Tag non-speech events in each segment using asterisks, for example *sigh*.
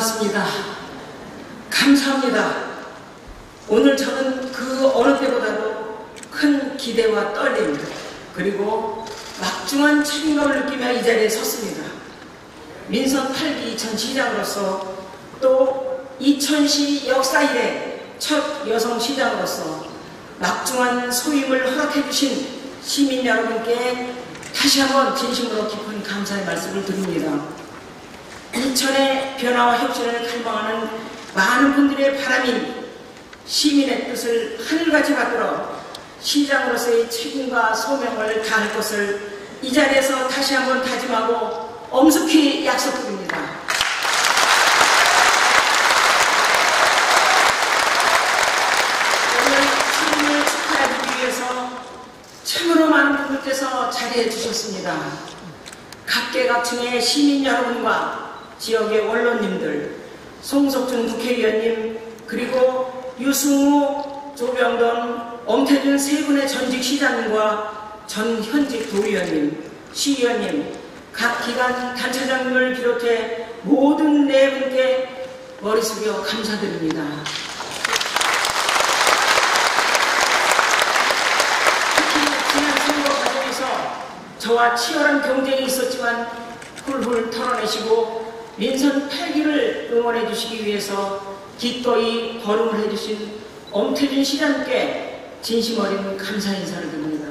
고맙습니다. 감사합니다. 오늘 저는 그 어느 때보다도 큰 기대와 떨림 그리고 막중한 책임감을 느끼며 이 자리에 섰습니다. 민선 8기 전 시장으로서 또 이천시 역사 이래 첫 여성 시장으로서 막중한 소임을 허락해 주신 시민 여러분께 다시 한번 진심으로 깊은 감사의 말씀을 드립니다. 인천의 변화와 혁신을 갈망하는 많은 분들의 바람인 시민의 뜻을 하늘같이 받들어 시장으로서의 책임과 소명을 다할 것을 이 자리에서 다시 한번 다짐하고 엄숙히 약속드립니다. 오늘 시민을 축하해주기 위해서 참으로 많은 분들께서 자리해 주셨습니다. 각계각층의 시민 여러분과 지역의 원로님들, 송석준 국회의원님, 그리고 유승우, 조병돈, 엄태준 세 분의 전직 시장님과 전 현직 도의원님, 시의원님, 각 기관 단체장님을 비롯해 모든 네 분께 머리 숙여 감사드립니다. 특히 지난 선거 과정에서 저와 치열한 경쟁이 있었지만 훌훌 털어내시고 민선 8기를 응원해 주시기 위해서 기꺼이 걸음을 해주신 엄태준 시장님께 진심 어린 감사 인사를 드립니다.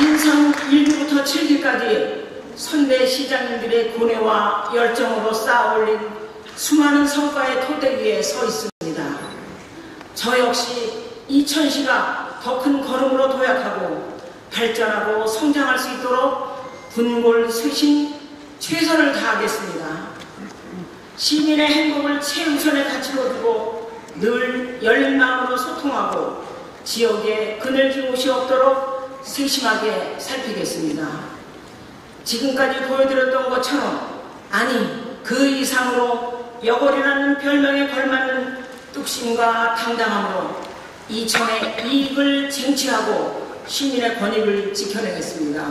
민상 1기부터 7기까지 선대 시장님들의 고뇌와 열정으로 쌓아올린 수많은 성과의 토대 위에 서 있습니다. 저 역시 이천시가 더 큰 걸음으로 도약하고 발전하고 성장할 수 있도록 분골 쇄신 최선을 다하겠습니다. 시민의 행복을 최우선의 가치로 두고 늘 열린 마음으로 소통하고 지역에 그늘진 곳이 없도록 세심하게 살피겠습니다. 지금까지 보여드렸던 것처럼 아니 그 이상으로 여골이라는 별명에 걸맞는 뚝심과 당당함으로 이천의 이익을 쟁취하고 시민의 권익을 지켜내겠습니다.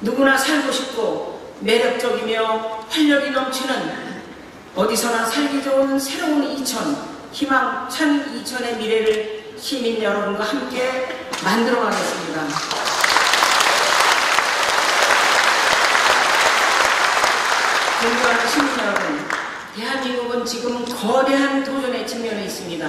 누구나 살고 싶고 매력적이며 활력이 넘치는 어디서나 살기 좋은 새로운 이천, 희망 찬 이천의 미래를 시민 여러분과 함께 만들어 가겠습니다. 존경하는 시민 여러분, 대한민국은 지금 거대한 도전에 직면해 있습니다.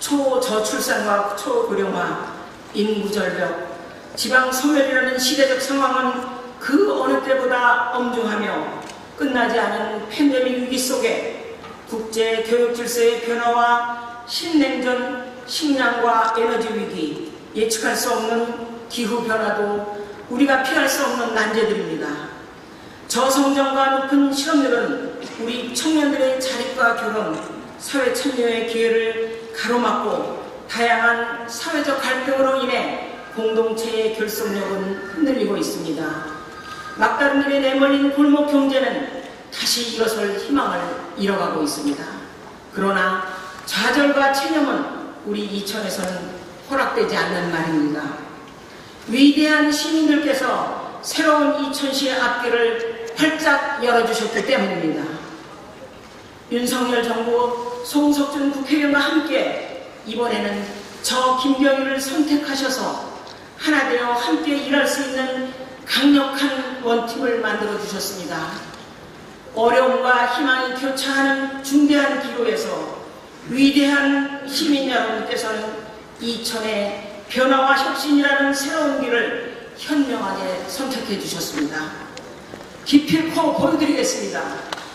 초저출산과 초고령화, 인구절벽, 지방 소멸이라는 시대적 상황은 그 어느 때보다 엄중하며 끝나지 않은 팬데믹 위기 속에 국제 교육 질서의 변화와 신냉전, 식량과 에너지 위기, 예측할 수 없는 기후 변화도 우리가 피할 수 없는 난제들입니다. 저성장과 높은 실업률은 우리 청년들의 자립과 결혼, 사회 참여의 기회를 가로막고 다양한 사회적 갈등으로 인해 공동체의 결속력은 흔들리고 있습니다. 막다른 길에 내몰린 골목 경제는 다시 일어설 희망을 잃어가고 있습니다. 그러나 좌절과 체념은 우리 이천에서는 허락되지 않는 말입니다. 위대한 시민들께서 새로운 이천시의 앞길을 활짝 열어주셨기 때문입니다. 윤석열 정부 송석준 국회의원과 함께 이번에는 저 김경희를 선택하셔서 하나 되어 함께 일할 수 있는 강력한 원팀을 만들어 주셨습니다. 어려움과 희망이 교차하는 중대한 기로에서 위대한 시민 여러분께서는 이천의 변화와 혁신이라는 새로운 길을 현명하게 선택해 주셨습니다. 기필코 보여드리겠습니다.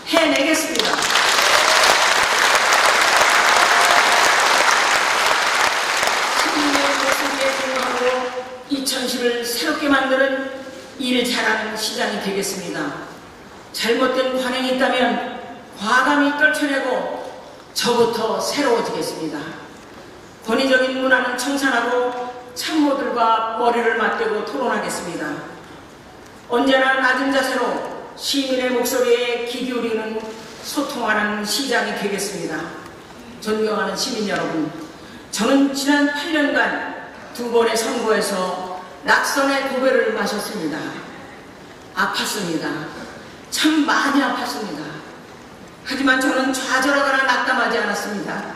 해내겠습니다. 시민의 모습에 공감하고 이천시를 새롭게 만드는 일 잘하는 시장이 되겠습니다. 잘못된 관행이 있다면 과감히 떨쳐내고 저부터 새로워지겠습니다. 권위적인 문화는 청산하고 참모들과 머리를 맞대고 토론하겠습니다. 언제나 낮은 자세로 시민의 목소리에 귀 기울이는 소통하는 시장이 되겠습니다. 존경하는 시민 여러분, 저는 지난 8년간 두 번의 선거에서 낙선의 고배를 마셨습니다. 아팠습니다. 참 많이 아팠습니다. 하지만 저는 좌절하거나 낙담하지 않았습니다.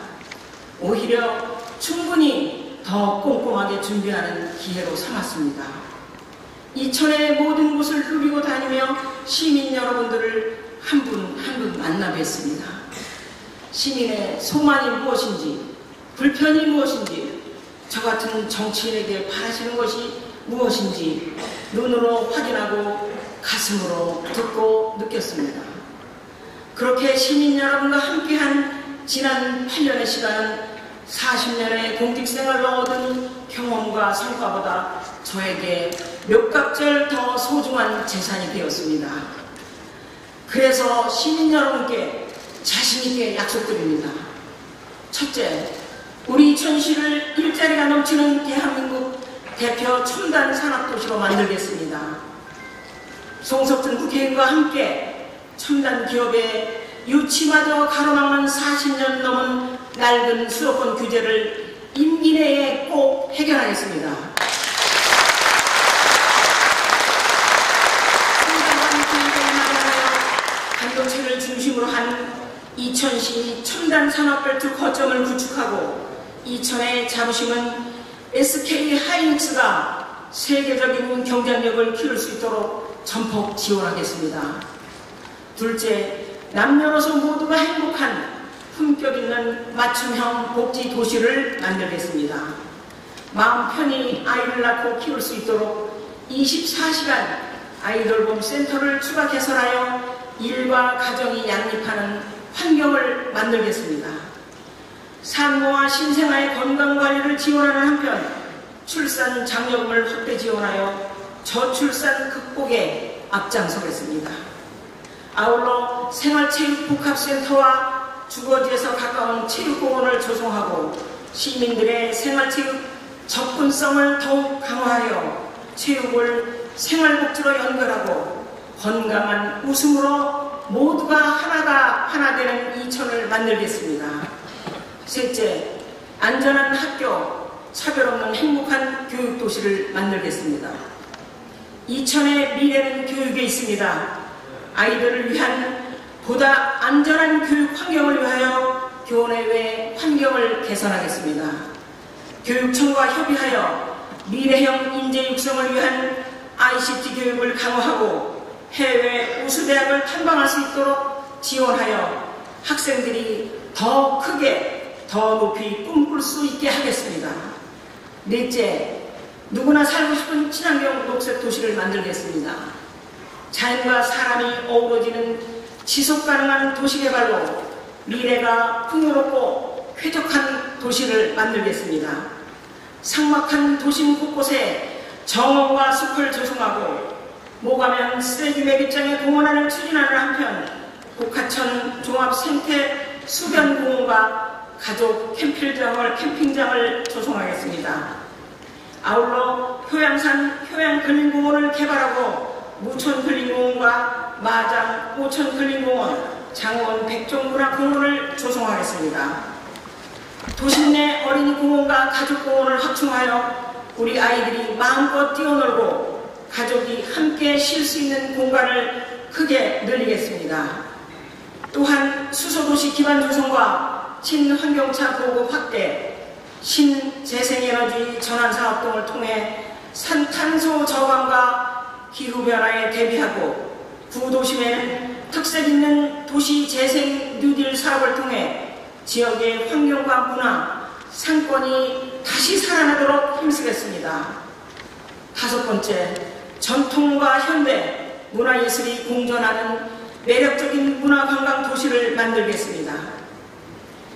오히려 충분히 더 꼼꼼하게 준비하는 기회로 삼았습니다. 이천의 모든 곳을 누비고 다니며 시민 여러분들을 한 분 한 분 만나 뵀습니다. 시민의 소망이 무엇인지, 불편이 무엇인지, 저 같은 정치인에게 바라시는 것이 무엇인지 눈으로 확인하고 가슴으로 듣고 느꼈습니다. 그렇게 시민 여러분과 함께한 지난 8년의 시간은 40년의 공직생활로 얻은 경험과 성과보다 저에게 몇 갑절 더 소중한 재산이 되었습니다. 그래서 시민 여러분께 자신있게 약속드립니다. 첫째, 우리 천시를 일자리가 넘치는 대한민국 대표 첨단 산업도시로 만들겠습니다. 송석준 국회의원과 함께 첨단 기업의 유치마저 가로막는 40년 넘은 낡은 수도권 규제를 임기 내에 꼭 해결하겠습니다. 반도체를 중심으로 한 이천시 첨단 산업벨트 거점을 구축하고 이천의 자부심은 SK 하이닉스가 세계적인 경쟁력을 키울 수 있도록 전폭 지원하겠습니다. 둘째, 남녀노소 모두가 행복한 품격 있는 맞춤형 복지 도시를 만들겠습니다. 마음 편히 아이를 낳고 키울 수 있도록 24시간 아이돌봄 센터를 추가 개설하여 일과 가정이 양립하는 환경을 만들겠습니다. 산모와 신생아의 건강관리를 지원하는 한편 출산 장려금을 확대 지원하여 저출산 극복에 앞장서겠습니다. 아울러 생활체육복합센터와 주거지에서 가까운 체육공원을 조성하고 시민들의 생활체육 접근성을 더욱 강화하여 체육을 생활복지로 연결하고 건강한 웃음으로 모두가 하나가 하나 되는 이천을 만들겠습니다. 셋째, 안전한 학교, 차별 없는 행복한 교육 도시를 만들겠습니다. 이천의 미래는 교육에 있습니다. 아이들을 위한 보다 안전한 교육 환경을 위하여 교내외 환경을 개선하겠습니다. 교육청과 협의하여 미래형 인재 육성을 위한 ICT 교육을 강화하고 해외 우수대학을 탐방할 수 있도록 지원하여 학생들이 더 크게 더 높이 꿈꿀 수 있게 하겠습니다. 넷째, 누구나 살고 싶은 친환경 녹색 도시를 만들겠습니다. 자연과 사람이 어우러지는 지속 가능한 도시 개발로 미래가 풍요롭고 쾌적한 도시를 만들겠습니다. 삭막한 도심 곳곳에 정원과 숲을 조성하고 모가면 쓰레기 매립장의 공원안을 추진하는 한편 복하천 종합 생태 수변 공원과 가족 캠핑장을 캠핑장을 조성하겠습니다. 아울러 효양산 효양근린공원을 개발하고 무천근린공원과 마장 오천근린공원, 장원 백종문화공원을 조성하겠습니다. 도심 내 어린이공원과 가족공원을 확충하여 우리 아이들이 마음껏 뛰어놀고 가족이 함께 쉴 수 있는 공간을 크게 늘리겠습니다. 또한 수소도시 기반 조성과 친환경차 보급 확대, 신재생에너지 전환 사업 등을 통해 산탄소 저감과 기후변화에 대비하고 구도심에는 특색 있는 도시 재생 뉴딜 사업을 통해 지역의 환경과 문화, 상권이 다시 살아나도록 힘쓰겠습니다. 다섯 번째, 전통과 현대, 문화예술이 공존하는 매력적인 문화관광 도시를 만들겠습니다.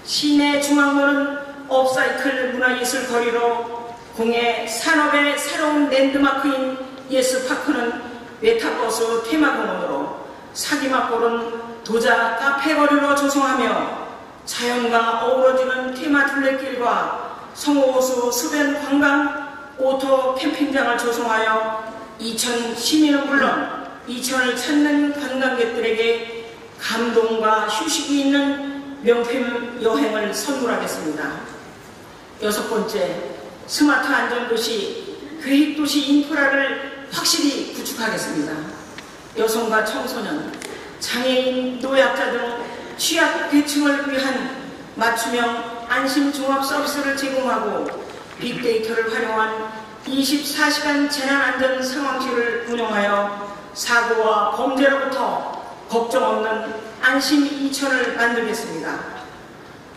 시내 중앙로는 upcycle 문화예술 거리로 공예 산업의 새로운 랜드마크인 예스파크는 메타버스 테마공원으로 사기막골은 도자 카페 거리로 조성하며 자연과 어우러지는 테마 둘레길과 성호호수 수변 관광 오토 캠핑장을 조성하여 이천 시민은 물론 이천을 찾는 관광객들에게 감동과 휴식이 있는 명품 여행을 선물하겠습니다. 여섯 번째, 스마트 안전도시, 계획도시 인프라를 확실히 구축하겠습니다. 여성과 청소년, 장애인, 노약자 등 취약 계층을 위한 맞춤형 안심 종합 서비스를 제공하고 빅데이터를 활용한 24시간 재난안전 상황실을 운영하여 사고와 범죄로부터 걱정 없는 안심 이천을 만들겠습니다.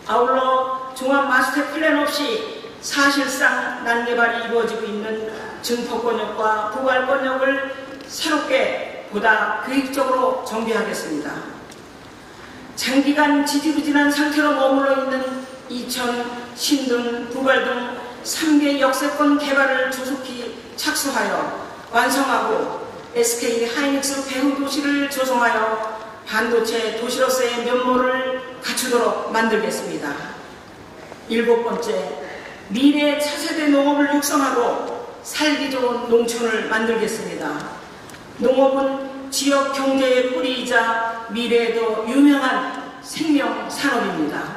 아울러 종합 마스터 플랜 없이 사실상 난개발이 이루어지고 있는 증포권역과 부발권역을 새롭게 보다 계획적으로 정비하겠습니다. 장기간 지지부진한 상태로 머물러 있는 이천, 신등, 부발 등 3개 역세권 개발을 조속히 착수하여 완성하고 SK 하이닉스 배후 도시를 조성하여 반도체 도시로서의 면모를 갖추도록 만들겠습니다. 일곱 번째, 미래 차세대 농업을 육성하고 살기 좋은 농촌을 만들겠습니다. 농업은 지역 경제의 뿌리이자 미래에도 유명한 생명 산업입니다.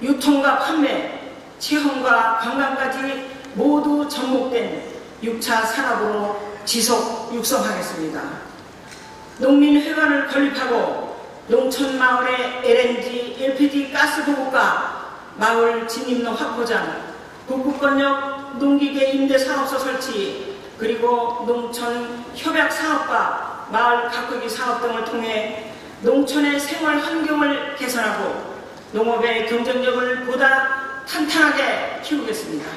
유통과 판매, 체험과 관광까지 모두 접목된 6차 산업으로 지속 육성하겠습니다. 농민회관을 건립하고 농촌마을의 LNG, LPG 가스 보급과 마을 진입로 확보장, 북부권역 농기계 임대사업소 설치, 그리고 농촌 협약 사업과 마을 가꾸기 사업 등을 통해 농촌의 생활 환경을 개선하고 농업의 경쟁력을 보다 탄탄하게 키우겠습니다.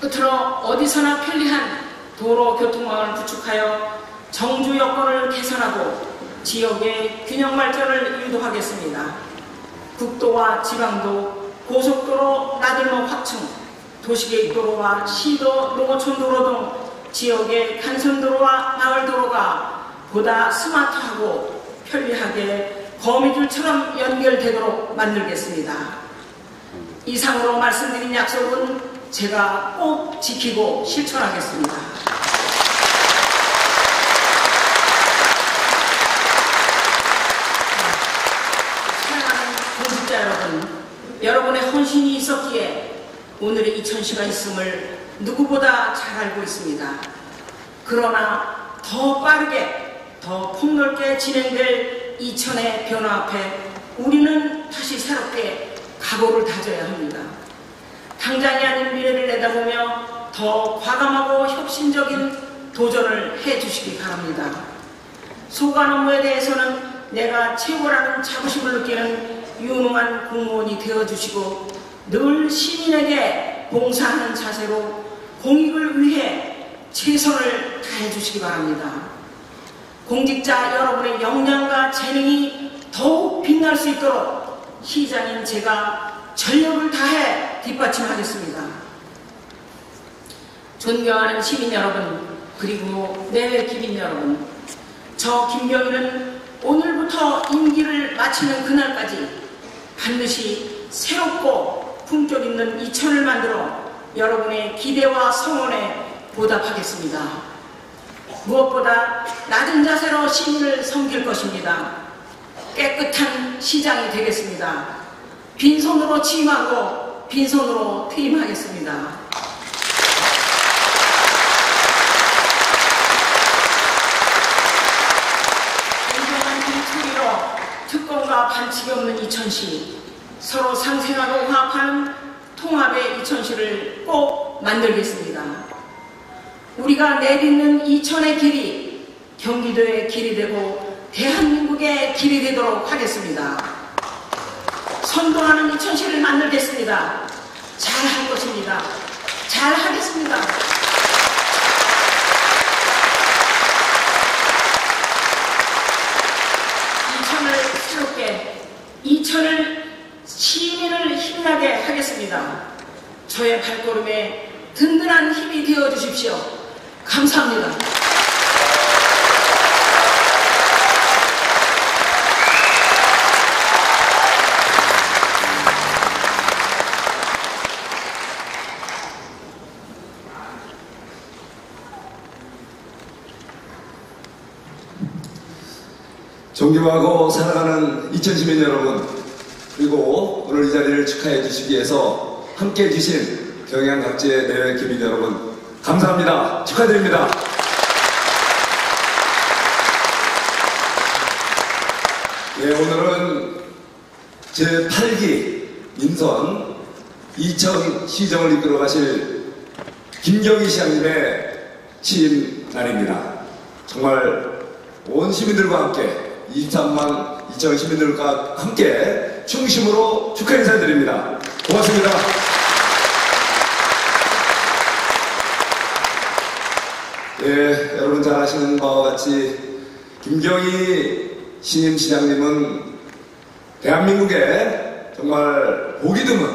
끝으로 어디서나 편리한 도로 교통망을 구축하여 정주 여건을 개선하고 지역의 균형 발전을 유도하겠습니다. 국도와 지방도, 고속도로 나들목 확충, 도시계획 도로와 시도 농어촌 도로 등 지역의 간선도로와 마을도로가 보다 스마트하고 편리하게 거미줄처럼 연결되도록 만들겠습니다. 이상으로 말씀드린 약속은 제가 꼭 지키고 실천하겠습니다. 사랑하는 공직자 여러분, 여러분의 있었기에 오늘의 이천시가 있음을 누구보다 잘 알고 있습니다. 그러나 더 빠르게, 더 폭넓게 진행될 이천의 변화 앞에 우리는 다시 새롭게 각오를 다져야 합니다. 당장이 아닌 미래를 내다보며 더 과감하고 혁신적인 도전을 해 주시기 바랍니다. 소관 업무에 대해서는 내가 최고라는 자부심을 느끼는 유능한 공무원이 되어주시고 늘 시민에게 봉사하는 자세로 공익을 위해 최선을 다해 주시기 바랍니다. 공직자 여러분의 역량과 재능이 더욱 빛날 수 있도록 시장인 제가 전력을 다해 뒷받침하겠습니다. 존경하는 시민 여러분, 그리고 내외 기민 여러분, 저 김경희는 오늘부터 임기를 마치는 그날까지 반드시 새롭고 품격 있는 이천을 만들어 여러분의 기대와 성원에 보답하겠습니다. 무엇보다 낮은 자세로 시민을 섬길 것입니다. 깨끗한 시장이 되겠습니다. 빈손으로 취임하고 빈손으로 퇴임하겠습니다. 존경하는 반칙이 없는 이천시, 서로 상생하고 화합하는 통합의 이천시를 꼭 만들겠습니다. 우리가 내딛는 이천의 길이 경기도의 길이 되고 대한민국의 길이 되도록 하겠습니다. 선도하는 이천시를 만들겠습니다. 잘할 것입니다. 잘 하겠습니다. 이천을 새롭게, 이천을 시민을 힘나게 하겠습니다. 저의 발걸음에 든든한 힘이 되어 주십시오. 감사합니다. 존경하고 사랑하는 2010년 여러분, 그리고 오늘 이 자리를 축하해 주시기 위해서 함께 해주신 경양각지의 내외 기민 여러분, 감사합니다. 축하드립니다. 예, 오늘은 제8기 민선 2000 시정을 이끌어 가실 김경희 시장님의 취임 날입니다. 정말 온 시민들과 함께 23만 2천 시민들과 함께 충심으로 축하 인사드립니다. 고맙습니다. 예, 여러분 잘 아시는 바와 같이 김경희 신임 시장님은 대한민국의 정말 보기 드문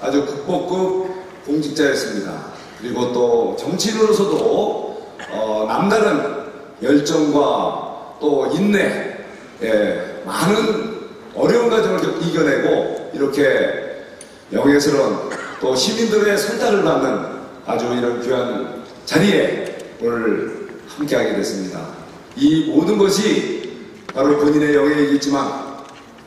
아주 국보급 공직자였습니다. 그리고 또 정치인으로서도 어, 남다른 열정과 또 인내, 예, 많은 어려운 과정을 겪- 이겨내고 이렇게 영예스러운 또 시민들의 선택을 받는 아주 이런 귀한 자리에 오늘 함께하게 됐습니다. 이 모든 것이 바로 본인의 영예이겠지만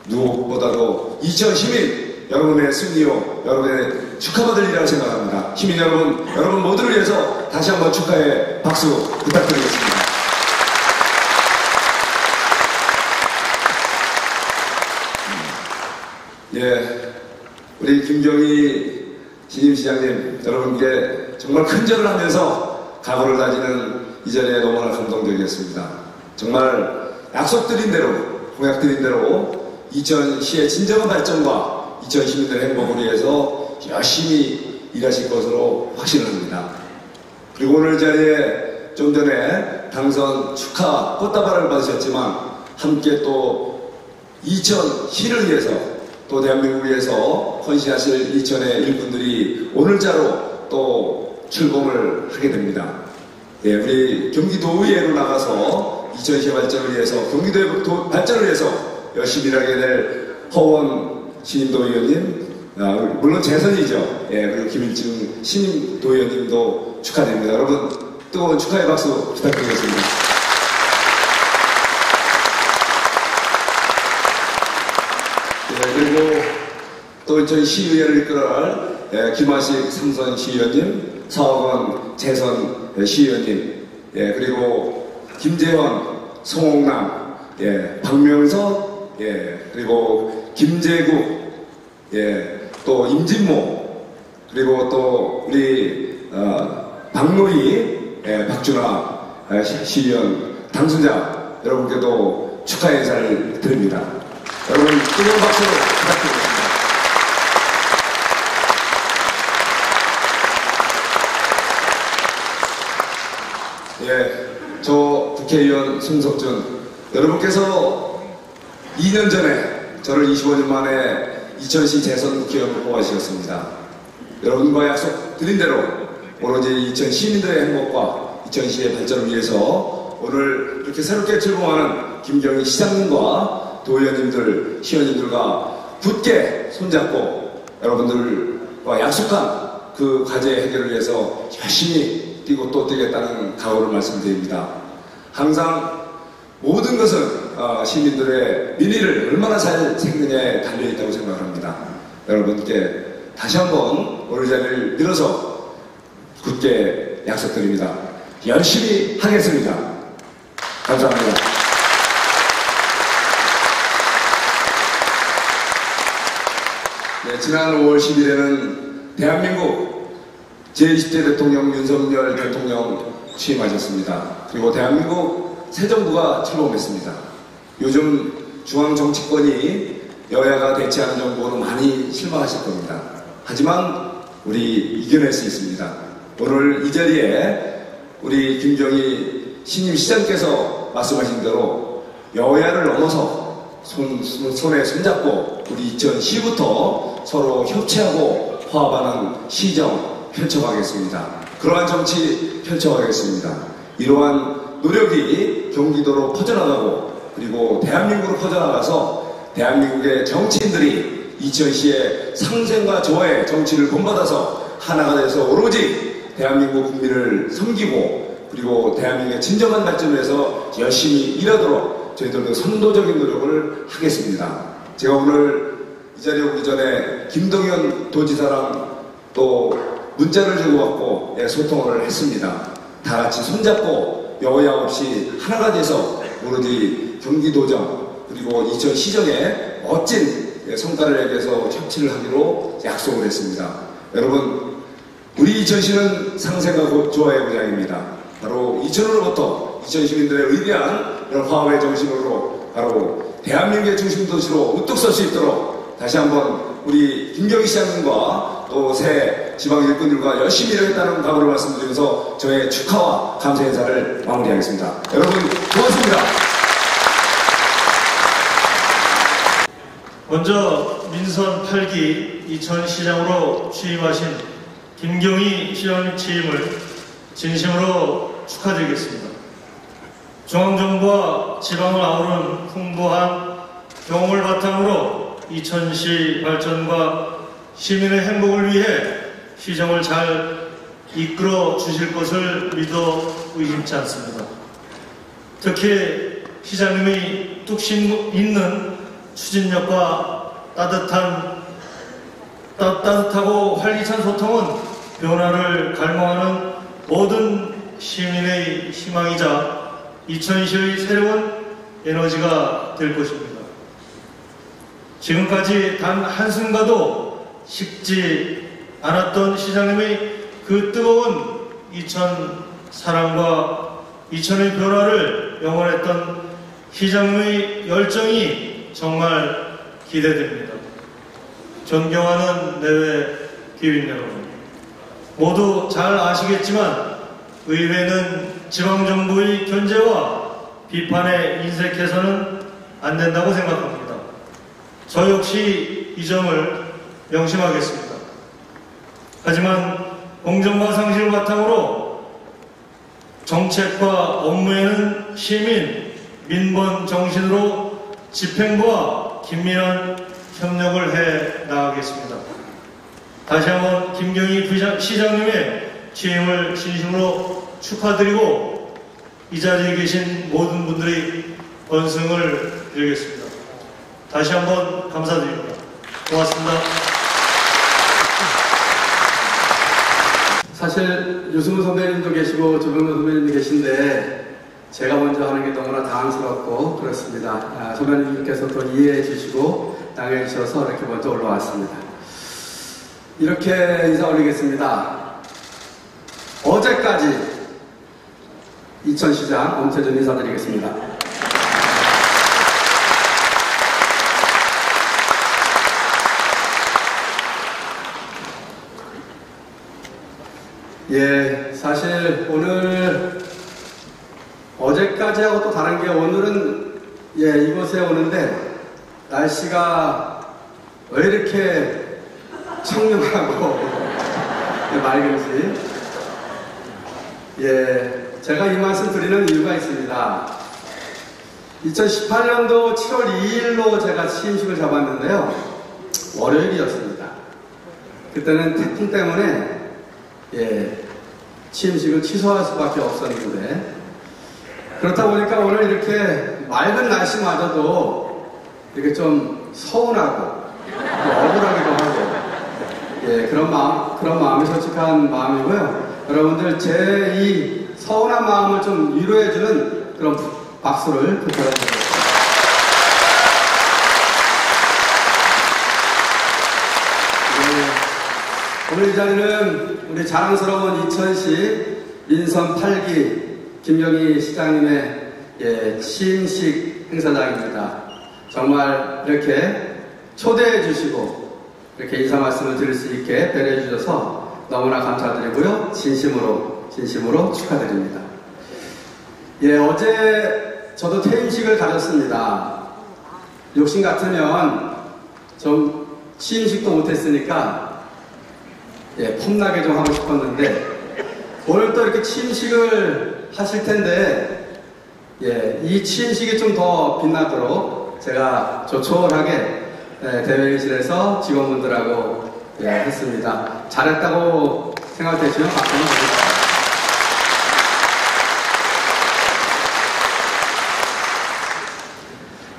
누구보다도 2000 시민 여러분의 승리요, 여러분의 축하받을 일이라고 생각합니다. 시민 여러분, 여러분 모두를 위해서 다시 한번 축하의 박수 부탁드리겠습니다. 예, 우리 김경희 신임시장님 여러분께 정말 큰절을 하면서 각오를 다지는 이 자리에 너무나 감동적이었습니다. 정말 약속드린 대로, 공약드린 대로 2000시의 진정한 발전과 2000 시민들의 행복을 위해서 열심히 일하실 것으로 확신합니다. 그리고 오늘 자리에 좀 전에 당선 축하 꽃다발을 받으셨지만 함께 또2000 시를 위해서 또 대한민국을 위해서 헌신하실 2000의 일꾼들이 오늘자로 또 출범을 하게 됩니다. 예, 우리 경기도의회로 나가서 2000시의 발전을 위해서 경기도의 도- 발전을 위해서 열심히 일하게 될 허원 신임도 의원님 아, 물론 재선이죠. 예, 그리고 김일중 신임 도의원님도 축하드립니다. 여러분 뜨거운 축하의 박수 부탁드리겠습니다. 예, 그리고 또 저희 시의회를 이끌어갈 예, 김하식 삼선 시의원님, 서학원 재선 예, 시의원님, 예, 그리고 김재원, 송옥남, 예, 박명석, 예, 그리고 김재국, 예, 또 임진모, 그리고 또 우리 어, 박노희, 예, 박준하 예, 시- 시의원 당선자 여러분께도 축하 인사를 드립니다. 여러분 뜨거운 박수 부탁드리겠습니다. 예, 저 국회의원 송석준 여러분께서 2년 전에 저를 25년 만에 2000시 재선 국회의원을 뽑아주셨습니다. 여러분과 약속드린 대로 오로지 2000 시민들의 행복과 2000시의 발전을 위해서 오늘 이렇게 새롭게 출범하는 김경희 시장님과 도의원님들, 시의원님들과 굳게 손잡고 여러분들과 약속한 그 과제 해결을 위해서 열심히 뛰고 또 뛰겠다는 각오를 말씀드립니다. 항상 모든 것은 어, 시민들의 민의를 얼마나 잘 챙기느냐에 달려있다고 생각합니다. 여러분께 다시 한번 오늘 자리를 빌어서 굳게 약속드립니다. 열심히 하겠습니다. 감사합니다. 예, 지난 5월 10일에는 대한민국 제20대 대통령 윤석열 대통령 취임하셨습니다. 그리고 대한민국 새 정부가 출범했습니다. 요즘 중앙 정치권이 여야가 대치하는 정부로 많이 실망하실 겁니다. 하지만 우리 이겨낼 수 있습니다. 오늘 이 자리에 우리 김경희 신임 시장께서 말씀하신 대로 여야를 넘어서 손, 손에 손잡고 우리 2010부터 서로 협치하고 화합하는 시정 펼쳐가겠습니다. 그러한 정치 펼쳐가겠습니다. 이러한 노력이 경기도로 퍼져나가고 그리고 대한민국으로 퍼져나가서 대한민국의 정치인들이 2000시에 상생과 조화의 정치를 본받아서 하나가 돼서 오로지 대한민국 국민을 섬기고 그리고 대한민국의 진정한 발전을 위해서 열심히 일하도록 저희들도 선도적인 노력을 하겠습니다. 제가 오늘 이 자리에 오기 전에 김동현 도지사랑 또 문자를 주고 받고 예, 소통을 했습니다. 다 같이 손잡고 여야 없이 하나가 돼서 오로지 경기도정 그리고 이천 시정에 멋진 예, 성과를 위해서 협치를 하기로 약속을 했습니다. 여러분 우리 이천시는 상생과 조화의 고장입니다. 바로 이천으로부터 이천 시민들의 의대한 화합의 정신으로 바로 대한민국의 중심 도시로 우뚝 설 수 있도록 다시 한번 우리 김경희 시장님과 또 새 지방 일꾼들과 열심히 일하겠다는 각오를 말씀드리면서 저의 축하와 감사 인사를 마무리하겠습니다. 여러분 고맙습니다. 먼저 민선 8기 이천 시장으로 취임하신 김경희 시장 취임을 진심으로 축하드리겠습니다. 중앙정부와 지방을 아우른 풍부한 경험을 바탕으로 이천시 발전과 시민의 행복을 위해 시정을 잘 이끌어 주실 것을 믿어 의심치 않습니다. 특히 시장님이 뚝심 있는 추진력과 따뜻한 따, 따뜻하고 활기찬 소통은 변화를 갈망하는 모든 시민의 희망이자 이천시의 새로운 에너지가 될 것입니다. 지금까지 단 한순간도 식지 않았던 시장님의 그 뜨거운 이천 사랑과 이천의 변화를 영원했던 시장님의 열정이 정말 기대됩니다. 존경하는 내외 기윈 여러분, 모두 잘 아시겠지만 의회는 지방정부의 견제와 비판에 인색해서는 안 된다고 생각합니다. 저 역시 이 점을 명심하겠습니다. 하지만 공정과 상식을 바탕으로 정책과 업무에는 시민, 민번 정신으로 집행부와 긴밀한 협력을 해 나가겠습니다. 다시 한번 김경희 시장님의 취임을 진심으로 축하드리고 이 자리에 계신 모든 분들의 번승을 드리겠습니다. 다시 한번 감사드립니다. 고맙습니다. 사실 유승우 선배님도 계시고 조병로 선배님도 계신데 제가 먼저 하는 게 너무나 당황스럽고 그렇습니다. 아, 선배님께서 또 이해해 주시고 당해 주셔서 이렇게 먼저 올라왔습니다. 이렇게 인사 올리겠습니다. 어제까지 이천시장 엄태준 인사드리겠습니다. 예, 사실 오늘 어제까지 하고 또 다른 게 오늘은 예, 이곳에 오는데 날씨가 왜 이렇게 청명하고 *laughs* 예, 맑은지 예, 제가 이 말씀 드리는 이유가 있습니다. 2018년도 7월 2일로 제가 취임식을 잡았는데요. 월요일이었습니다. 그때는 태풍 때문에 예, 취임식을 취소할 수밖에 없었는데 그렇다 보니까 오늘 이렇게 맑은 날씨마저도 이렇게 좀 서운하고 억울하기도 하고 예, 그런 마음, 그런 마음이 솔직한 마음이고요. 여러분들 제 이 서운한 마음을 좀 위로해주는 그런 박수를 부탁드립니다. 오늘 이 자리는 우리 자랑스러운 이천시 민선 8기 김경희 시장님의 예, 취임식 행사장입니다. 정말 이렇게 초대해 주시고 이렇게 인사 말씀을 드릴 수 있게 배려해 주셔서 너무나 감사드리고요. 진심으로 진심으로 축하드립니다. 예, 어제 저도 퇴임식을 가졌습니다. 욕심 같으면 좀 취임식도 못했으니까 예, 폼나게 좀 하고 싶었는데 오늘 또 이렇게 취임식을 하실 텐데 예, 이 취임식이 좀 더 빛나도록 제가 조촐하게 예, 대회의실에서 직원분들하고 예, 했습니다. 잘했다고 생각되시면 박수 한번 드리겠습니다.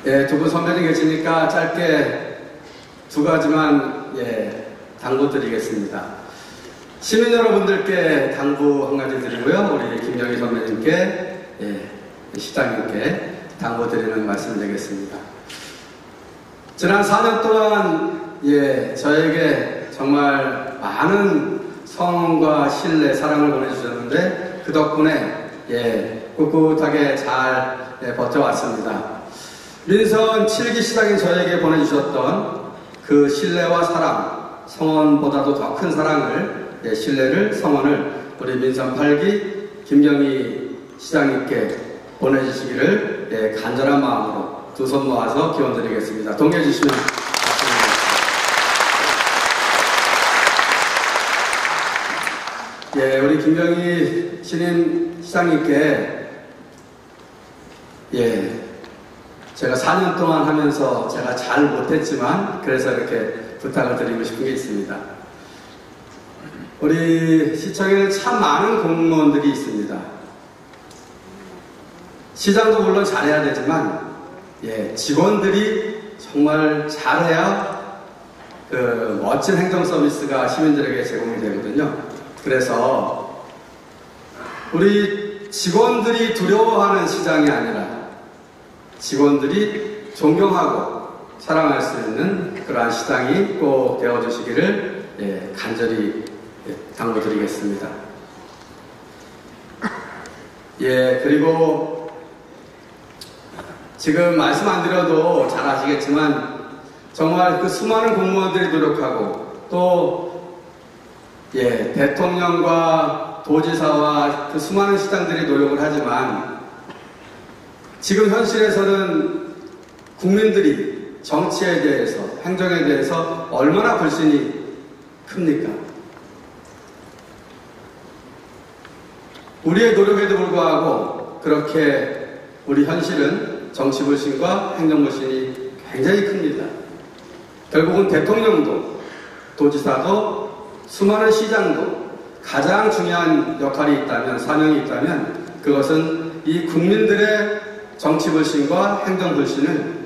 예, 두 분 선배님 계시니까 짧게 두 가지만 예, 당부 드리겠습니다. 시민 여러분들께 당부 한 가지 드리고요. 우리 김영희 선배님께 예, 시장님께 당부 드리는 말씀 드리겠습니다. 지난 4년 동안 예, 저에게 정말 많은 성원과 신뢰, 사랑을 보내주셨는데 그 덕분에 예, 꿋꿋하게 잘 예, 버텨왔습니다. 민선 7기 시장인 저에게 보내주셨던 그 신뢰와 사랑, 성원보다도 더 큰 사랑을, 예, 신뢰를, 성원을 우리 민선 8기 김경희 시장님께 보내주시기를 예, 간절한 마음으로 두 손 모아서 기원 드리겠습니다. 동의해 주시면. 예, 우리 김경희 신임 시장님께 예, 제가 4년 동안 하면서 제가 잘 못했지만 그래서 이렇게 부탁을 드리고 싶은 게 있습니다. 우리 시청에는 참 많은 공무원들이 있습니다. 시장도 물론 잘해야 되지만 예, 직원들이 정말 잘해야 그 멋진 행정 서비스가 시민들에게 제공이 되거든요. 그래서 우리 직원들이 두려워하는 시장이 아니라 직원들이 존경하고 사랑할 수 있는 그러한 시장이 꼭 되어주시기를 예, 간절히 예, 당부드리겠습니다. 예, 그리고 지금 말씀 안 드려도 잘 아시겠지만 정말 그 수많은 공무원들이 노력하고 또 예, 대통령과 도지사와 그 수많은 시장들이 노력을 하지만 지금 현실에서는 국민들이 정치에 대해서, 행정에 대해서 얼마나 불신이 큽니까? 우리의 노력에도 불구하고 그렇게 우리 현실은 정치 불신과 행정 불신이 굉장히 큽니다. 결국은 대통령도, 도지사도, 수많은 시장도 가장 중요한 역할이 있다면, 사명이 있다면 그것은 이 국민들의 정치 불신과 행정 불신을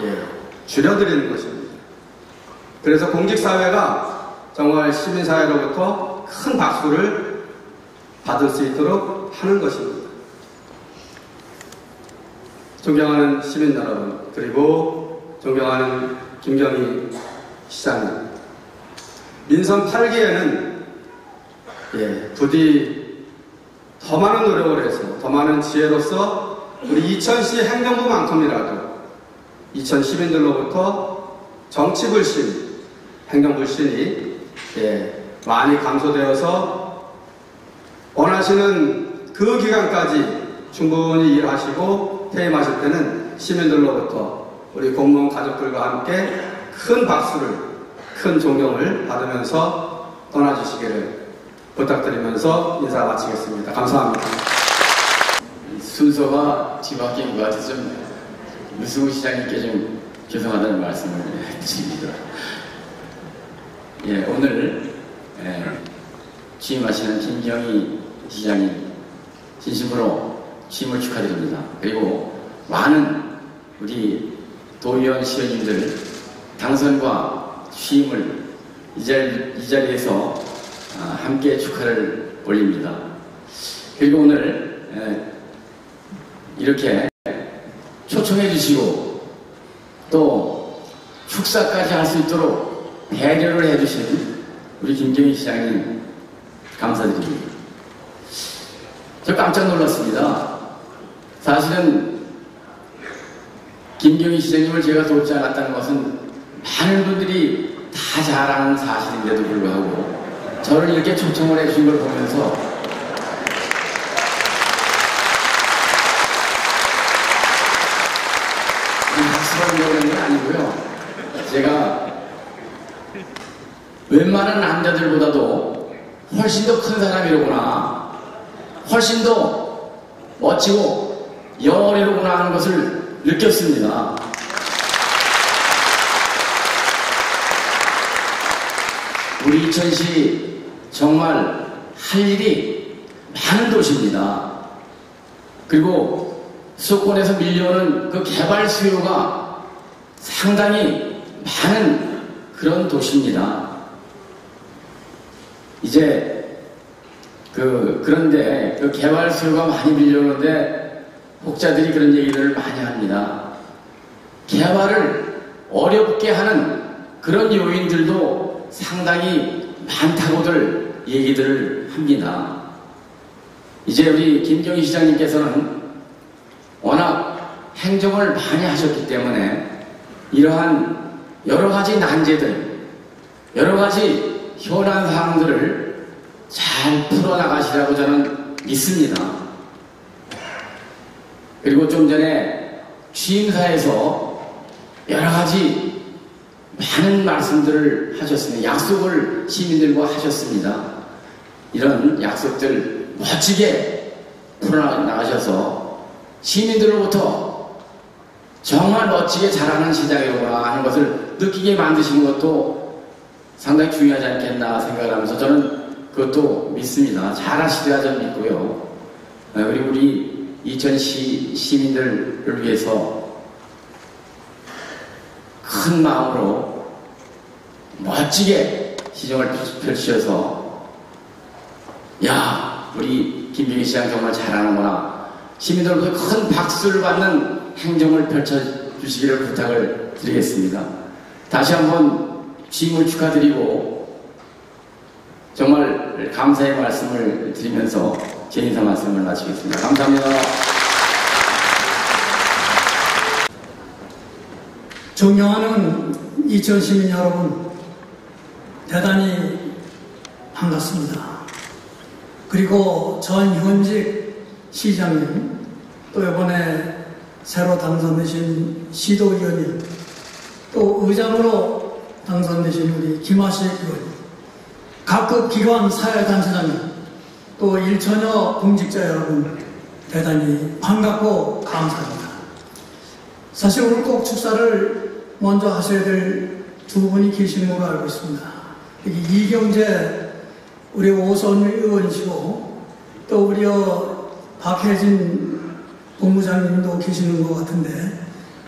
예, 줄여드리는 것입니다. 그래서 공직사회가 정말 시민사회로부터 큰 박수를 받을 수 있도록 하는 것입니다. 존경하는 시민 여러분, 그리고 존경하는 김경희 시장님. 민선 8기에는 예, 부디 더 많은 노력을 해서, 더 많은 지혜로서 우리 이천시 행정부만큼이라도 이천 시민들로부터 정치 불신, 행정 불신이 예, 많이 감소되어서 원하시는 그 기간까지 충분히 일하시고 퇴임하실 때는 시민들로부터 우리 공무원 가족들과 함께 큰 박수를, 큰 존경을 받으면서 떠나주시기를 부탁드리면서 인사 마치겠습니다. 감사합니다. 순서가 뒤바뀐 것 같아서 좀 유승우 시장님께 좀 죄송하다는 말씀을 드립니다. 예, 오늘 예, 취임하시는 김경희 시장님 진심으로 취임을 축하드립니다. 그리고 많은 우리 도의원 시의원님들 당선과 취임을 이, 자리, 이 자리에서 아, 함께 축하를 올립니다. 그리고 오늘 예, 이렇게 초청해 주시고 또 축사까지 할 수 있도록 배려를 해 주신 우리 김경희 시장님 감사드립니다. 저 깜짝 놀랐습니다. 사실은 김경희 시장님을 제가 돕지 않았다는 것은 많은 분들이 다 잘 아는 사실인데도 불구하고 저를 이렇게 초청을 해주신 걸 보면서 학습하려고 하는 건 아니고요. 제가 웬만한 남자들보다도 훨씬 더 큰 사람이로구나. 훨씬 더 멋지고 영원이로구나 하는 것을 느꼈습니다. 우리 이천시 정말 할 일이 많은 도시입니다. 그리고 수도권에서 밀려오는 그 개발 수요가 상당히 많은 그런 도시입니다. 이제 그 그런데 그 개발 수요가 많이 밀려오는데 혹자들이 그런 얘기를 많이 합니다. 개발을 어렵게 하는 그런 요인들도 상당히 많다고들 얘기들을 합니다. 이제 우리 김경희 시장님께서는 워낙 행정을 많이 하셨기 때문에 이러한 여러 가지 난제들, 여러 가지 현안 사항들을 잘 풀어나가시라고 저는 믿습니다. 그리고 좀 전에 취임사에서 여러 가지 많은 말씀들을 하셨습니다. 약속을 시민들과 하셨습니다. 이런 약속들 멋지게 풀어나가셔서 시민들로부터 정말 멋지게 잘하는 시장이구나 하는 것을 느끼게 만드신 것도 상당히 중요하지 않겠나 생각을 하면서 저는 그것도 믿습니다. 잘하시리라 저는 믿고요. 그리고 우리 이천시 시민들을 위해서 큰 마음으로 멋지게 시정을 펼치셔서 야 우리 김병희 시장 정말 잘하는구나 시민들로부터 큰 박수를 받는 행정을 펼쳐주시기를 부탁을 드리겠습니다. 다시 한번 취임을 축하드리고 정말 감사의 말씀을 드리면서 제 인사 말씀을 마치겠습니다. 감사합니다. 존경하는 이천 시민 여러분, 대단히 반갑습니다. 그리고 전 현직 시장님, 또 이번에 새로 당선되신 시도위원님, 또 의장으로 당선되신 우리 김하식 의원님, 각급 기관 사회단체장님, 또 일처녀 공직자 여러분, 대단히 반갑고 감사합니다. 사실 오늘 꼭 축사를 먼저 하셔야 될 두 분이 계시는 걸로 알고 있습니다. 여기 이경재 우리 오선 의원이시고 또 우리 어, 박혜진 본부장님도 계시는 것 같은데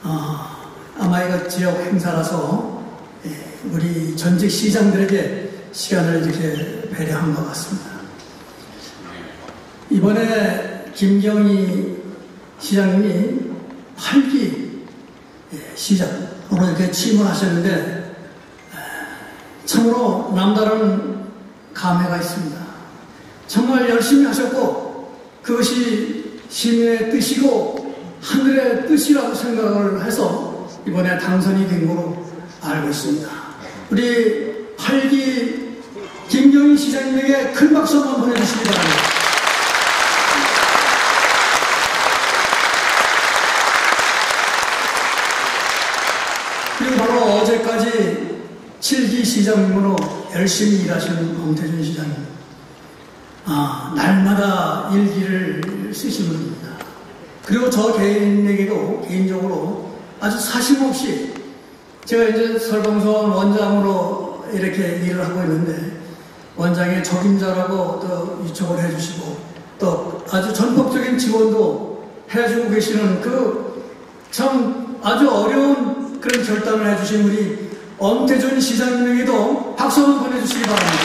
아, 아마 이거 지역 행사라서 예, 우리 전직 시장들에게 시간을 이렇게 배려한 것 같습니다. 이번에 김경희 시장님이 8기 시장으로 이렇게 취임을 하셨는데 참으로 남다른 감회가 있습니다. 정말 열심히 하셨고 그것이 시민의 뜻이고 하늘의 뜻이라고 생각을 해서 이번에 당선이 된 걸로 알고 있습니다. 우리 8기 김경희 시장님에게 큰 박수 한번 보내주시기 바랍니다. 그리고 바로 어제까지 7기 시장님으로 열심히 일하시는 엄태준 시장님. 아, 날마다 일기를 쓰시는 분입니다. 그리고 저 개인에게도 개인적으로 아주 사심 없이 제가 이제 설방소원 원장으로 이렇게 일을 하고 있는데 원장의 적임자라고 또 유촉을 해주시고 또 아주 전폭적인 지원도 해주고 계시는 그 참 아주 어려운 그런 결단을 해주신 우리 엄태준 시장님에게도 박수 한번 보내주시기 바랍니다.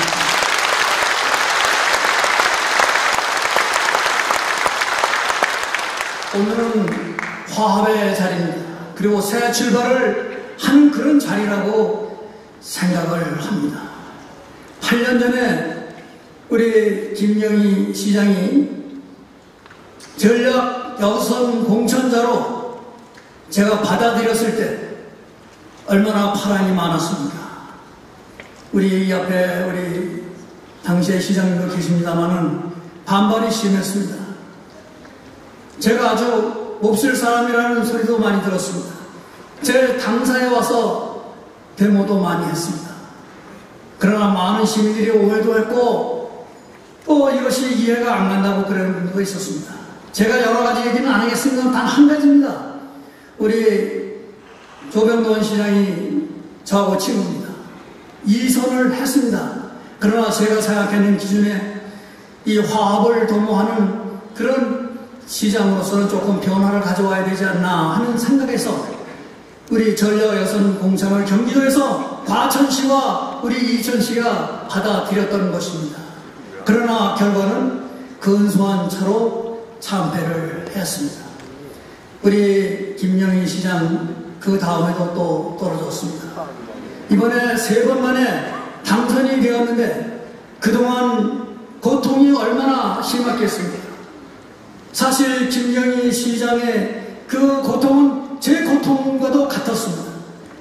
오늘은 화합의 자리입니다. 그리고 새 출발을 하는 그런 자리라고 생각을 합니다. 8년 전에 우리 김영희 시장이 전략 여선 공천자로 제가 받아들였을 때 얼마나 파란이 많았습니까? 우리 옆에 우리 당시의 시장님도 계십니다마는 반발이 심했습니다. 제가 아주 몹쓸 사람이라는 소리도 많이 들었습니다. 제 당사에 와서 데모도 많이 했습니다. 그러나 많은 시민들이 오해도 했고 또 이것이 이해가 안 간다고 그러는 분도 있었습니다. 제가 여러 가지 얘기는 안 하겠습니다. 단 한 가지입니다. 우리 조병돈 시장이 저하고 친구입니다. 이선을 했습니다. 그러나 제가 생각하는 기준에 이 화합을 도모하는 그런 시장으로서는 조금 변화를 가져와야 되지 않나 하는 생각에서 우리 공장을 경기도에서 과천시와 우리 이천시가 받아들였던 것입니다. 그러나 결과는 근소한 차로 참패를 했습니다. 우리 김영희 시장 그 다음에도 또 떨어졌습니다. 이번에 세 번 만에 당선이 되었는데 그동안 고통이 얼마나 심했겠습니까? 사실 김영희 시장의 그 고통은 제 고통과도 같았습니다.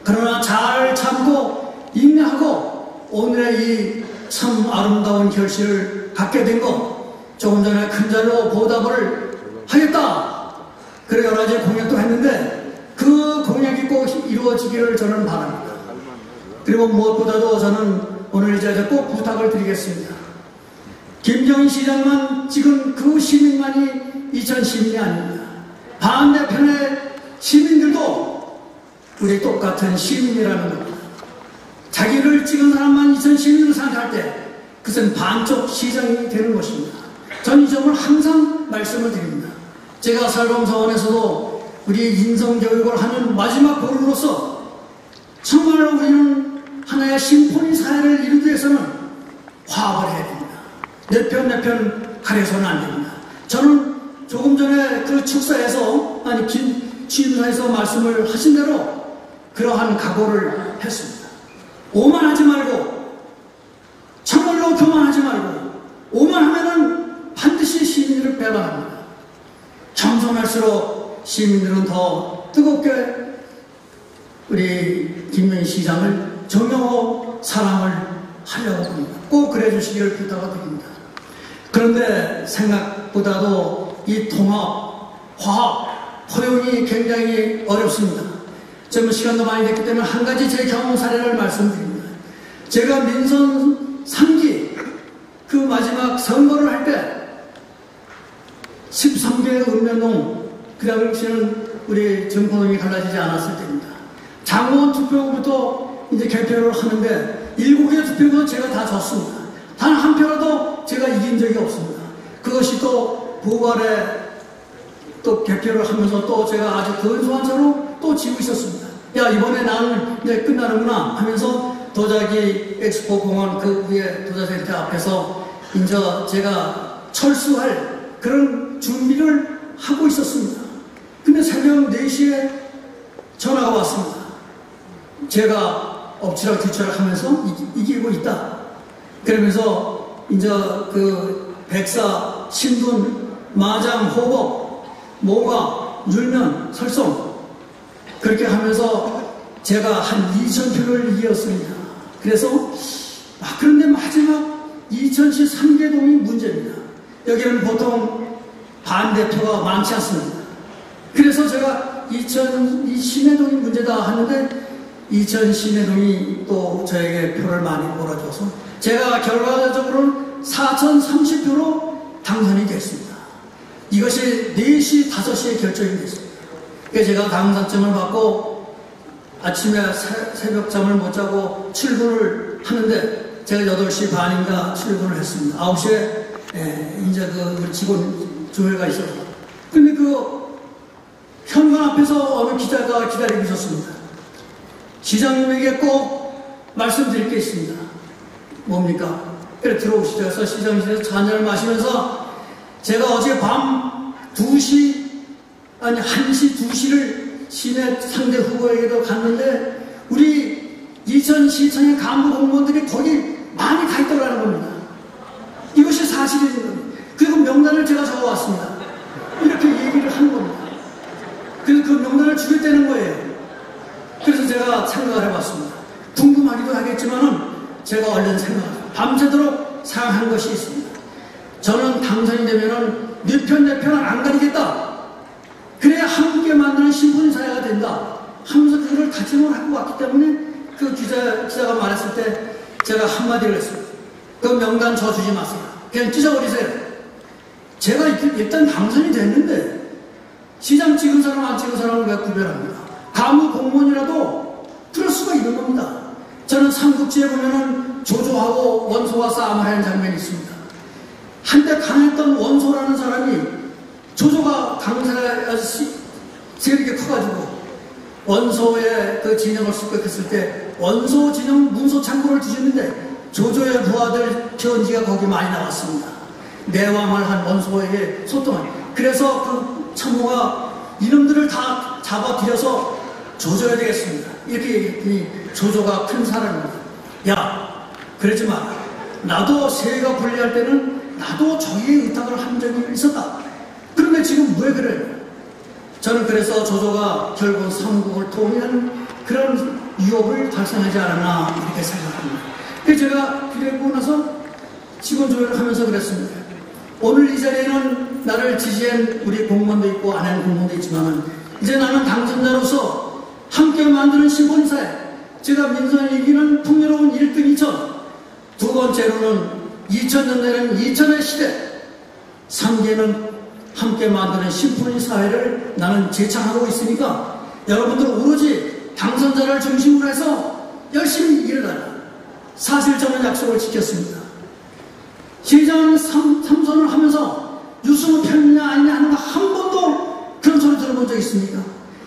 그러나 잘 참고 인내하고 오늘의 이 참 아름다운 결실을 갖게 된 거 조금 전에 큰 자로 보답을 하겠다. 그래 여러 가지 공약도 했는데 그 공약이 꼭 이루어지기를 저는 바랍니다. 그리고 무엇보다도 저는 오늘 이 자리에 꼭 부탁을 드리겠습니다. 김정인 시장만 지금 그 시민만이 이천 시민이 아닙니다. 반대편의 시민들도 우리 똑같은 시민이라는 겁니다. 자기를 찍은 사람만 이천 시민으로 생각할 때 그것은 반쪽 시장이 되는 것입니다. 저는 이 점을 항상 말씀을 드립니다. 제가 살검사원에서도 우리 인성교육을 하는 마지막 보루로서 정말 우리는 하나의 심포니 사회를 이루기 위해서는 화합을 해야 됩니다. 내 편 내 편 가려서는 안 됩니다. 저는 조금 전에 그 축사에서 아니 김 취임사에서 말씀을 하신 대로 그러한 각오를 했습니다. 오만하지 말고 참말로 교만하지 말고 오만하면은 반드시 시민들을 배반합니다. 겸손할수록 시민들은 더 뜨겁게 우리 김명희 시장을 정명하고 사랑을 하려고 합니다. 꼭 그래 주시기를 부탁드립니다. 그런데 생각보다도 이 통합, 화합, 포용이 굉장히 어렵습니다. 지금 시간도 많이 됐기 때문에 한 가지 제 경험 사례를 말씀드립니다. 제가 민선 3기 그 마지막 선거를 할 때 13개 읍면동 그 당시에는 우리 정권이 갈라지지 않았을 때입니다. 장원 투표부터 이제 개표를 하는데 7개 투표도 제가 다 졌습니다. 단 한 표라도 제가 이긴 적이 없습니다. 그것이 또 부활에 또 개표를 하면서 또 제가 아주 근소한 차로 또 지고 있었습니다. 야 이번에 나는 이제 끝나는구나 하면서 도자기 엑스포 공원 그 위에 도자센터 앞에서 이제 제가 철수할 그런 준비를 하고 있었습니다. 근데 새벽 4시에 전화가 왔습니다. 제가 엎치락 뒤치락 하면서 이기, 고 있다. 그러면서 이제 그 백사, 신분, 마장, 호법, 모가, 율면, 설송 그렇게 하면서 제가 한 2천 표를 이겼습니다. 그래서 아, 그런데 마지막 2천시 3개동이 문제입니다. 여기는 보통 반대표가 많지 않습니다. 그래서 제가 2천 이 신해동이 문제다 하는데 2천 신해동이 또 저에게 표를 많이 몰아줘서 제가 결과적으로는 4,030표로 당선이 됐습니다. 이것이 4시, 5시에 결정이 됐습니다. 그래서 제가 당선증을 받고 아침에 새 벽 잠을 못 자고 출근을 하는데 제가 8시 반인가 출근을 했습니다. 9시에 예, 이제 그 직원 조회가 있어서. 근데 그 현관 앞에서 어느 기자가 기다리고 있었습니다. 시장님에게 꼭 말씀드릴 게 있습니다. 뭡니까? 그래 들어오시죠. 그래서 시장님께서 잔잔을 마시면서 제가 어제 밤 2시 아니 1시 2시를 시내 상대 후보에게도 갔는데 우리 이천 시청의 간부 공무원들이 거기 많이 가 있다 했더라는 겁니다. 이것이 사실인 겁니다. 그리고 명단을 제가 적어왔습니다. 이렇게 얘기를 하는 겁니다. 그래서 그 명단을 주겠다는 거예요. 그래서 제가 생각을 해봤습니다. 궁금하기도 하겠지만은 제가 얼른 생각, 밤새도록 생각한 것이 있습니다. 저는 당선이 되면은 네편 네편을 안 가리겠다. 그래야 함께 만드는 신분사회가 된다. 하면서 그걸 다짐을 하고 왔기 때문에 그 기자, 기자가 말했을 때 제가 한마디를 했습니다. 그 명단 저 주지 마세요. 그냥 찢어버리세요. 제가 일단 당선이 됐는데 시장 찍은 사람 안 찍은 사람을 왜 구별합니다. 가무 공무원이라도 그럴 수가 있는 겁니다. 저는 삼국지에 보면은 조조하고 원소와 싸움을 하는 장면이 있습니다. 한때 강했던 원소라는 사람이 조조가 강세 세력이 커가지고 원소의 그 진영을 습격했을 때 원소 진영 문소 창고를 뒤졌는데 조조의 부하들 편지가 거기 많이 나왔습니다. 내왕을 한 원소에게 소통을. 그래서 그 참모가 이놈들을 다 잡아들여서 조져야 되겠습니다. 이렇게 얘기했더니 조조가 큰 사람입니다. 야, 그러지 마. 나도 세가 분리할 때는 나도 저희의 의탁을 한 적이 있었다. 그런데 지금 왜 그래? 저는 그래서 조조가 결국 삼국을 통일하는 그런 유업을 달성하지 않았나 이렇게 생각합니다. 그래서 제가 기대고 나서 직원 조회를 하면서 그랬습니다. 오늘 이 자리에는 나를 지지한 우리 공무원도 있고 안 하는 공무원도 있지만 이제 나는 당선자로서 함께 만드는 신본사에 제가 민선 이기는 풍요로운 1등 2천 두 번째로는 2000년대는 2000의 시대 3개는 함께 만드는 심포니 사회를 나는 제창하고 있으니까 여러분들 오로지 당선자를 중심으로 해서 열심히 일어나라. 사실 저는 약속을 지켰습니다. 시장 삼선을 하면서 유승호 편이냐 아니냐 하는 거 한 번도 그런 소리 들어본 적 있습니까?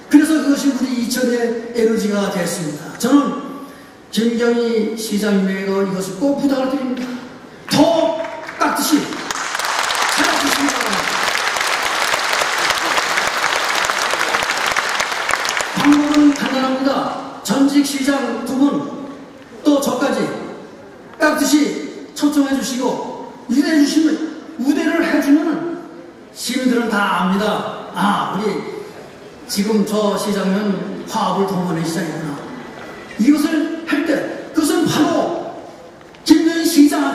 그래서 그것이 우리 이천의 에너지가 됐습니다. 저는 김경희 시장님에게 이것을 꼭 부탁을 드립니다. 더 깍듯이 잘해주시기 바랍니다. 방법은 간단합니다. 전직 시장 두 분, 또 저까지 깍듯이 초청해 주시고, 일해 주시면, 우대를 해주면 시민들은 다 압니다. 아, 우리 지금 저 시장은 화합을 동원의 시장이구나. 이것을 할 때, 그것은 바로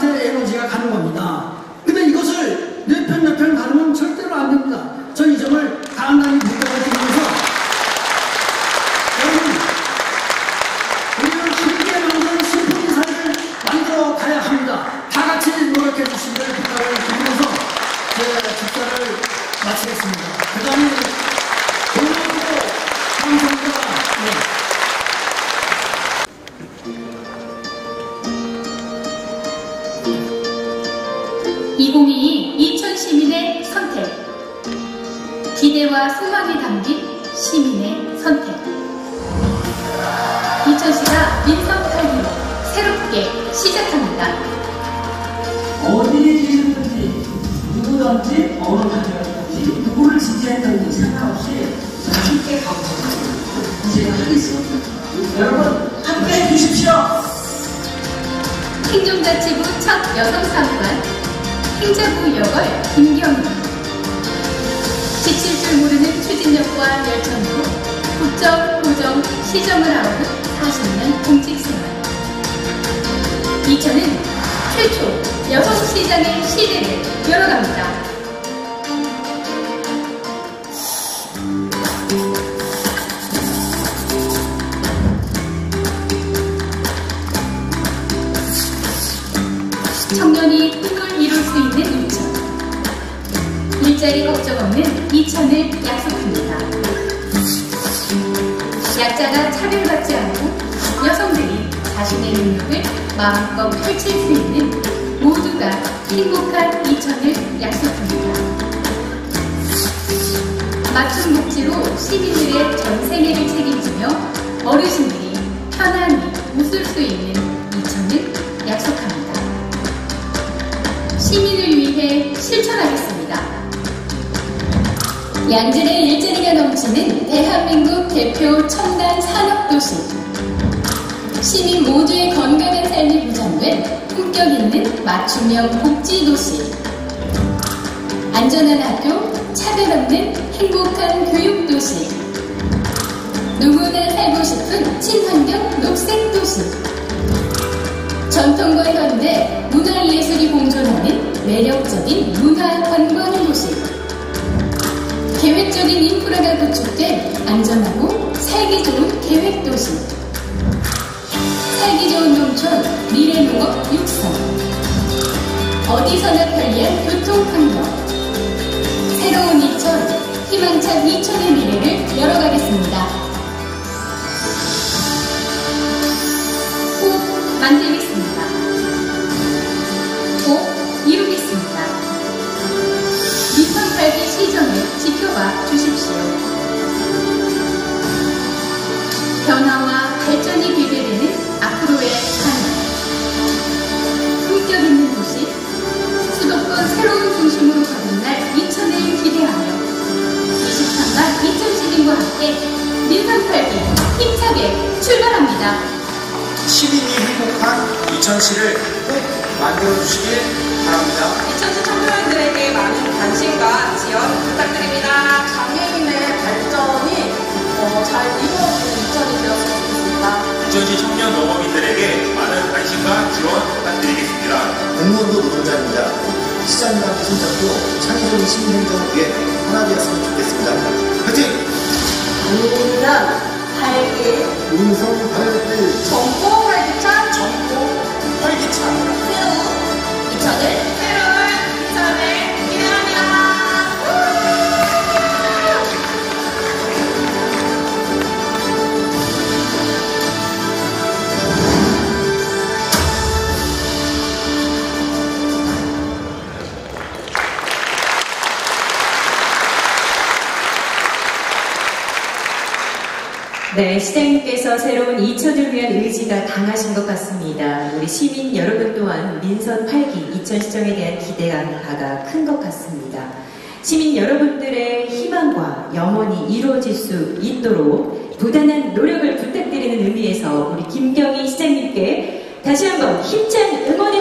시장한테 에너지가 가는 겁니다. 근데 이것을 내편 내편 가르면 절대로 안 됩니다. 저 이 점을 간단히 부탁을 드리면서 여러분, 우리는 함께 만드는 심포기 사회를 만들어 가야 합니다. 다 같이 노력해 주시기를 부탁을 드리면서 제 집사를 마치겠습니다. 그 다음 맞춤 복지로 시민들의 전 생애를 책임지며 어르신들이 편안히 웃을 수 있는 이천을 약속합니다. 시민을 위해 실천하겠습니다. 양질의 일자리가 넘치는 대한민국 대표 첨단 산업도시. 시민 모두의 건강한 삶이 보장된 품격 있는 맞춤형 복지도시 안전한 학교, 차별 없는 행복한 교육도시. 누구나 살고 싶은 친환경 녹색도시. 전통과 현대, 문화예술이 공존하는 매력적인 문화관광 도시. 계획적인 인프라가 구축된 안전하고 살기 좋은 계획도시. 살기 좋은 농촌 미래농업 육성. 어디서나 편리한 교통환경 새로운 이천 희망찬 이천의 미래를 열어가겠습니다. 꼭 만들겠습니다. 꼭 이루겠습니다. 발기 시정을 지켜봐 주십시오. 변화와 발전이 기대되는 앞으로의 삶. 품격 있는 도시, 수도권 새로운 중심으로 가는 날 2000을 함께 민산팔기 힘차게 출발합니다. 시민이 행복한 2000시를 꼭 만들어주시길 바랍니다. 2000시 청소년들에게 많은 관심과 지원 부탁드립니다. 장애인의 발전이 어, 잘 이루어지는 2000이 되었으면 좋겠습니다. 2000시 청년 농업인들에게 많은 관심과 지원 부탁드리겠습니다. 공무원도 노동자입니다. 시장님한테 손잡고 창의적인 시민행정을 위해 하나 되었으면 좋겠습니다. 화이팅! 민산 팔기 운성 발길 정보 활기찬 정보 활기찬 새로운 2000을. 새로운 2000을 네, 시장님께서 새로운 2000을 위한 의지가 강하신 것 같습니다. 우리 시민 여러분 또한 민선 8기 2000 시정에 대한 기대가 큰것 같습니다. 시민 여러분들의 희망과 영원히 이루어질 수 있도록 부단한 노력을 부탁드리는 의미에서 우리 김경희 시장님께 다시 한번 힘찬 응원